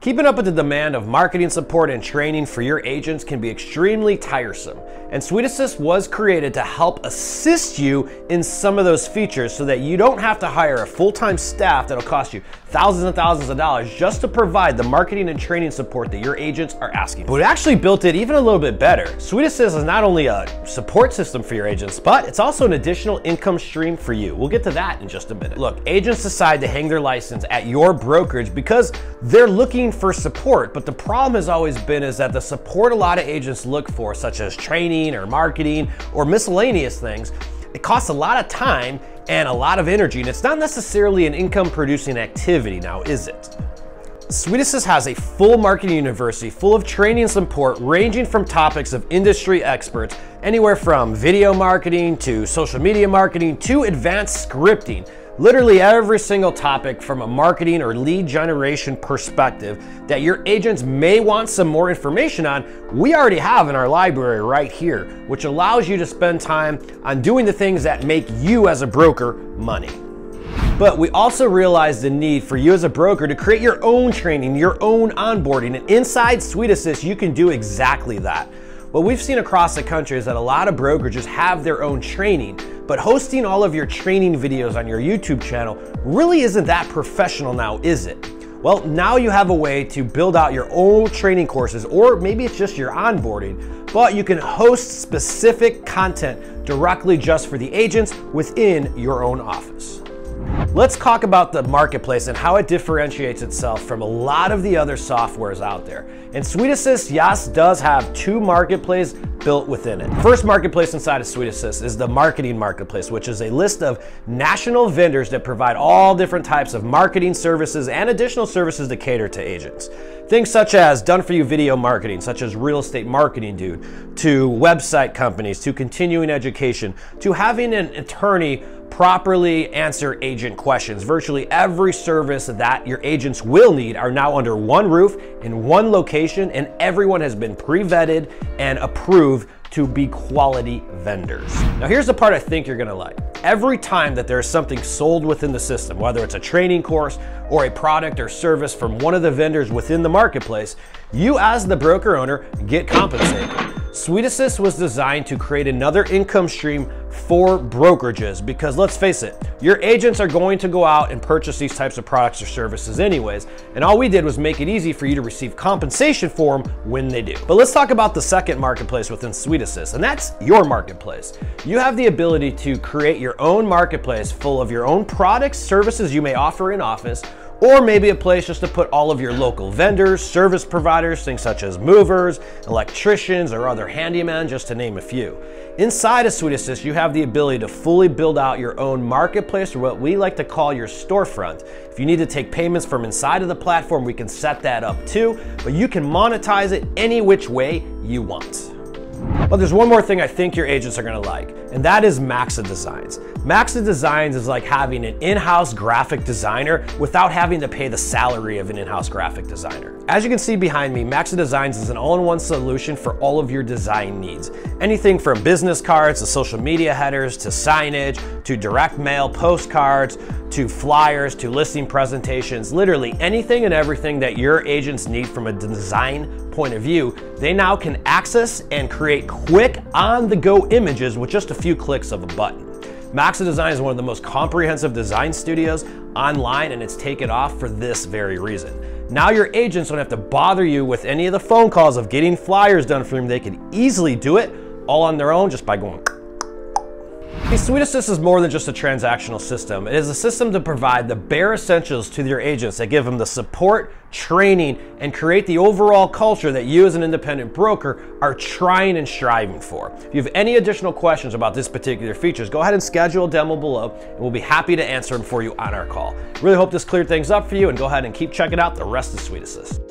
Keeping up with the demand of marketing support and training for your agents can be extremely tiresome, and Sweet Assist was created to help assist you in some of those features so that you don't have to hire a full-time staff that'll cost you thousands and thousands of dollars just to provide the marketing and training support that your agents are asking. But we actually built it even a little bit better. Sweet Assist is not only a support system for your agents, but it's also an additional income stream for you. We'll get to that in just a minute. Look, agents decide to hang their license at your brokerage because they're looking looking for support, but the problem has always been is that the support a lot of agents look for, such as training or marketing or miscellaneous things, it costs a lot of time and a lot of energy, and it's not necessarily an income producing activity now, is it? Sweet Assist has a full marketing university full of training and support ranging from topics of industry experts, anywhere from video marketing to social media marketing to advanced scripting literally every single topic from a marketing or lead generation perspective that your agents may want some more information on, we already have in our library right here, which allows you to spend time on doing the things that make you as a broker money. But we also realize the need for you as a broker to create your own training, your own onboarding, and inside Sweet Assist, you can do exactly that. What we've seen across the country is that a lot of brokerages have their own training, but hosting all of your training videos on your YouTube channel really isn't that professional now, is it? Well, now you have a way to build out your own training courses, or maybe it's just your onboarding, but you can host specific content directly just for the agents within your own office. Let's talk about the marketplace and how it differentiates itself from a lot of the other softwares out there. And Sweet Assist, yes, does have two marketplaces built within it. First marketplace inside of Sweet SuiteAssist is the marketing marketplace, which is a list of national vendors that provide all different types of marketing services and additional services to cater to agents. Things such as done for you video marketing, such as Real Estate Marketing Dude, to website companies, to continuing education, to having an attorney properly answer agent questions. Virtually every service that your agents will need are now under one roof in one location and everyone has been pre-vetted and approved to be quality vendors. Now here's the part I think you're gonna like. Every time that there's something sold within the system, whether it's a training course or a product or service from one of the vendors within the marketplace, you as the broker owner get compensated. Sweet Assist was designed to create another income stream for brokerages because let's face it, your agents are going to go out and purchase these types of products or services anyways, and all we did was make it easy for you to receive compensation for them when they do. But let's talk about the second marketplace within Sweet Assist, and that's your marketplace. You have the ability to create your own marketplace full of your own products, services you may offer in office, or maybe a place just to put all of your local vendors, service providers, things such as movers, electricians, or other handymen, just to name a few. Inside of Sweet Assist, you have the ability to fully build out your own marketplace, or what we like to call your storefront. If you need to take payments from inside of the platform, we can set that up too, but you can monetize it any which way you want. But there's one more thing I think your agents are gonna like, and that is Maxa Designs. Maxa Designs is like having an in-house graphic designer without having to pay the salary of an in-house graphic designer. As you can see behind me, Maxa Designs is an all-in-one solution for all of your design needs. Anything from business cards to social media headers to signage to direct mail postcards to flyers to listing presentations, literally anything and everything that your agents need from a design point of view, they now can access and create quick on-the-go images with just a few clicks of a button. Maxa Design is one of the most comprehensive design studios online and it's taken off for this very reason. Now your agents don't have to bother you with any of the phone calls of getting flyers done for them. They can easily do it all on their own just by going Hey, Sweet Assist is more than just a transactional system. It is a system to provide the bare essentials to your agents that give them the support, training, and create the overall culture that you as an independent broker are trying and striving for. If you have any additional questions about this particular features, go ahead and schedule a demo below and we'll be happy to answer them for you on our call. Really hope this cleared things up for you and go ahead and keep checking out the rest of Sweet Assist.